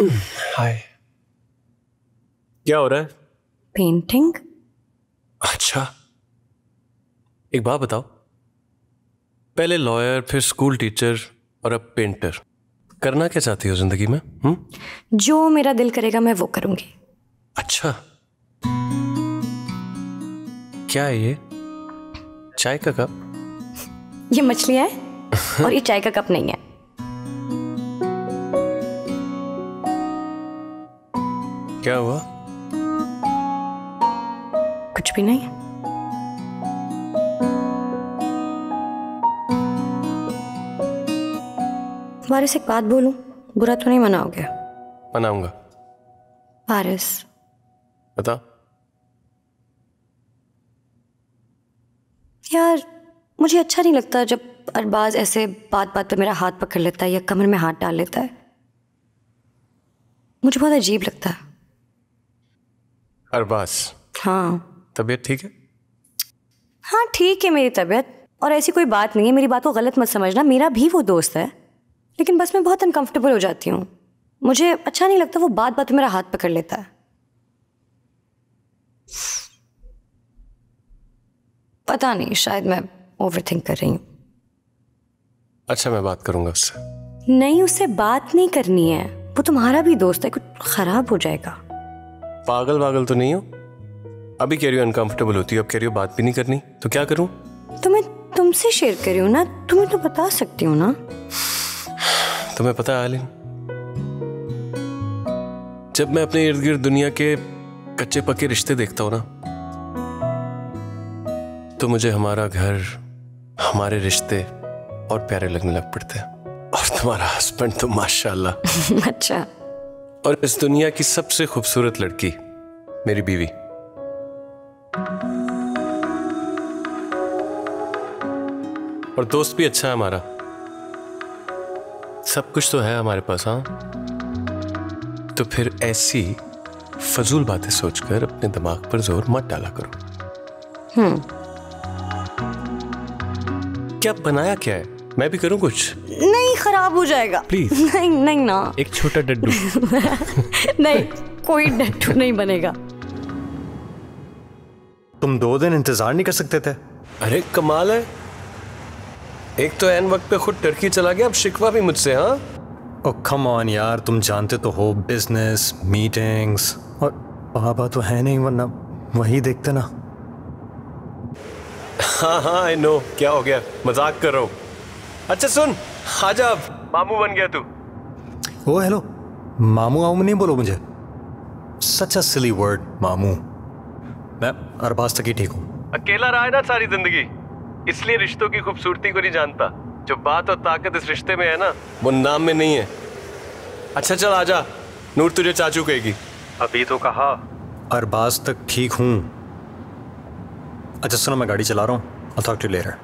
हाय। क्या हो रहा है? पेंटिंग अच्छा। एक बात बताओ। पहले लॉयर फिर स्कूल टीचर और अब पेंटर करना क्या चाहती हो ज़िंदगी में हुँ? जो मेरा दिल करेगा मैं वो करूँगी। अच्छा। क्या है ये? चाय का कप? ये मछलियाँ है? और ये चाय का कप नहीं है। क्या हुआ? कुछ भी नहीं। वारिस एक बात बोलूँ बुरा तो नहीं मनाओगे? मनाऊँगा। वारिस। बता यार मुझे अच्छा नहीं लगता जब अरबाज ऐसे बात बात पे मेरा हाथ पकड़ लेता है या कमर में हाथ डाल लेता है। मुझे बहुत अजीब लगता है। अरबाज हाँ। तबीयत ठीक है? हाँ ठीक है मेरी तबीयत और ऐसी कोई बात नहीं है मेरी बात को गलत मत समझना मेरा भी वो दोस्त है लेकिन बस मैं बहुत अनकंफर्टेबल हो जाती हूँ। मुझे अच्छा नहीं लगता वो बात बात मेरा हाथ पकड़ लेता है। पता नहीं शायद मैं ओवर थिंक कर रही हूँ। अच्छा मैं बात करूँगा उससे। नहीं उससे बात नहीं करनी है। वो तुम्हारा भी दोस्त है कुछ खराब हो जाएगा। पागल वागल तो नहीं हो? अभी कह रही हो अनकंफर्टेबल होती हो अब कह रही हो बात भी नहीं करनी। तो क्या करूँ? तो मैं तुमसे शेयर कर रही हूँ ना तुम्हें तो बता सकती हूँ ना। तुम्हें पता है आलिन जब मैं अपने इर्द गिर्द दुनिया के कच्चे पक्के रिश्ते देखता हूँ ना तो मुझे हमारा घर हमारे रिश्ते और प्यारे लगने लग पड़ते हैं। और तुम्हारा हस्बैंड तो माशाल्लाह। अच्छा। और इस दुनिया की सबसे खूबसूरत लड़की मेरी बीवी। और दोस्त भी अच्छा है हमारा। सब कुछ तो है हमारे पास हाँ? तो फिर ऐसी फजूल बातें सोचकर अपने दिमाग पर ज़ोर मत डाला करो। हम्म। क्या बनाया क्या है? मैं भी करूँ कुछ? नहीं खराब हो जाएगा। प्लीज़ नहीं नहीं ना। एक छोटा डड्डू। नहीं कोई डट्टू नहीं बनेगा। तुम दो दिन इंतज़ार नहीं कर सकते थे? अरे कमाल है। एक तो एन वक्त पे खुद टर्की चला गया अब शिकवा भी मुझसे हाँ? ओ कम ऑन यार तुम जानते तो हो बिज़नेस मीटिंग्स और बाबा तो है नहीं वरना वही देखते ना। हाँ हाँ आई नो क्या हो गया? मज़ाक कर रहा हूँ। अच्छा सुन। आजा अब। मामू बन गया तू। ओ हेलो मामू आमू नहीं बोलो मुझे। सच अ सिली वर्ड मामू। मैं अरबाज तक ही ठीक हूँ। अकेला रहा है ना सारी ज़िंदगी। इसलिए रिश्तों की खूबसूरती को नहीं जानता। जो बात और ताकत इस रिश्ते में है ना वो नाम में नहीं है। अच्छा चल आजा। नूर तुझे चाचू कहेगी। अभी तो कहा। अरबाज तक ठीक हूँ। अच्छा सुनो मैं गाड़ी चला रहा हूँ। I'll talk to you later.